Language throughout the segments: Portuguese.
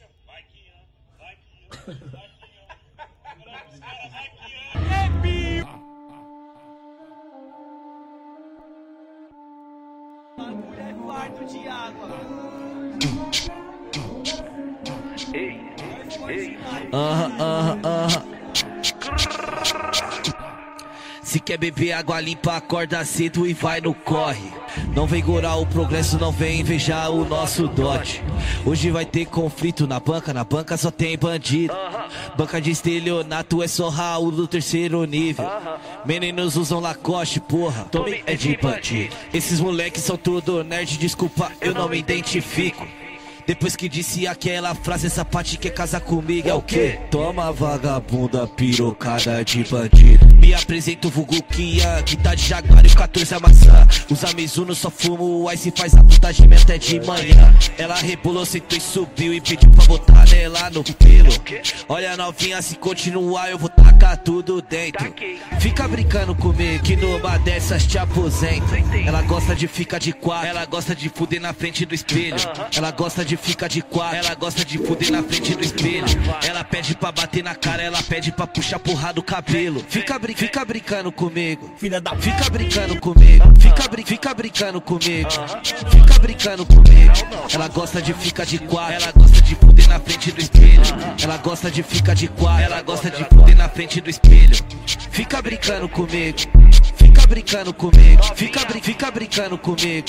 Kian, vou fazer Se quer beber água limpa, acorda cedo e vai no corre. Não vem gorar o progresso, não vem invejar o nosso dote. Hoje vai ter conflito na banca, na banca só tem bandido. Banca de estelionato é só Raul do terceiro nível. Meninos usam Lacoste, porra, Tommy é de bandido. Esses moleques são tudo nerd, desculpa, eu não me identifico. Depois que disse aquela frase, essa parte quer casar comigo é o quê? Toma vagabunda, pirocada de bandido. Me apresento o vulgo Kian, que tá de jaguar e o 14 a maçã. Usa Mizuno, só fumo, aí se faz a até de manhã. Ela rebolou, sentou e subiu e pediu pra botar nela no pelo. Olha novinha, se continuar eu vou tacar tudo dentro. Fica brincando comigo, que numa dessas te aposento. Ela gosta de ficar de quatro, ela gosta de fuder na frente do espelho. Ela gosta de ficar de quatro, ela gosta de fuder na frente do espelho. Ela pede pra bater na cara, ela pede pra puxar porra do cabelo. Fica, brin fica brincando comigo, Filha da fica brincando comigo, fica, brin fica brincando comigo, fica brincando comigo. Ela gosta de ficar de quatro, ela gosta de fuder na frente do espelho. Ela gosta de ficar de quatro, ela gosta de fuder na frente do espelho. Fica brincando comigo, fica brincando comigo, fica, brin fica brincando comigo.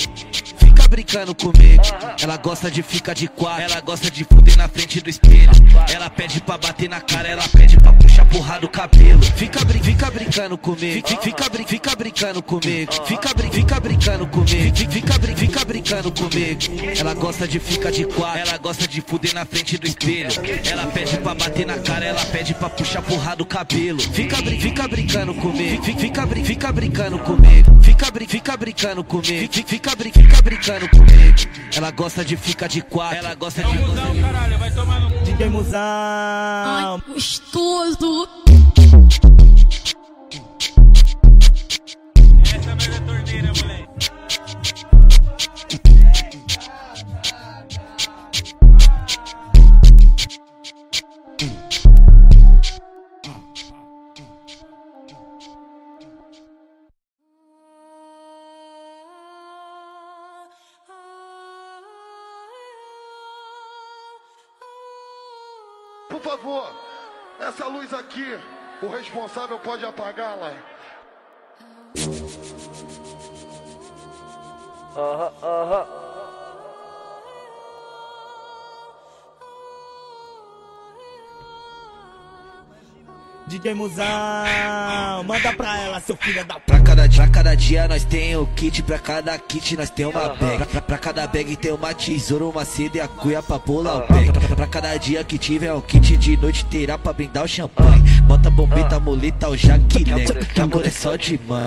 Brincando comigo. Ela gosta de ficar de quatro, ela gosta de fuder na frente do espelho. Ela pede pra bater na cara, ela pede pra puxar porra do cabelo. Fica, brin fica brincando comigo, fica, fica, brin fica brincando comigo. Fica, brin fica brincando comigo, fica, fica, brin fica brincando comigo. Ela gosta de ficar de quatro, ela gosta de fuder na frente do espelho. Ela pede pra bater na cara, ela pede pra puxar porra do cabelo. Fica, brin fica brincando comigo, fica, fica, brin fica brincando comigo. Fica, brin fica brincando comigo, fica, fica, brin fica brincando comigo. Ela gosta de ficar de quatro, ela gosta de DJ Musão. Ai, gostoso. Por favor, essa luz aqui, o responsável pode apagá-la. DJ Musão. Manda pra ela, seu filho da p. Pra cada, pra cada dia nós tem o kit, pra cada kit nós tem uma bag. Pra, pra cada bag tem uma tesoura, uma seda e a cuia pra pular o bag. Pra, pra cada dia que tiver o kit de noite terá pra brindar o champanhe. Bota bombeta, moleta, o jaquilé, que amor é só de mãe.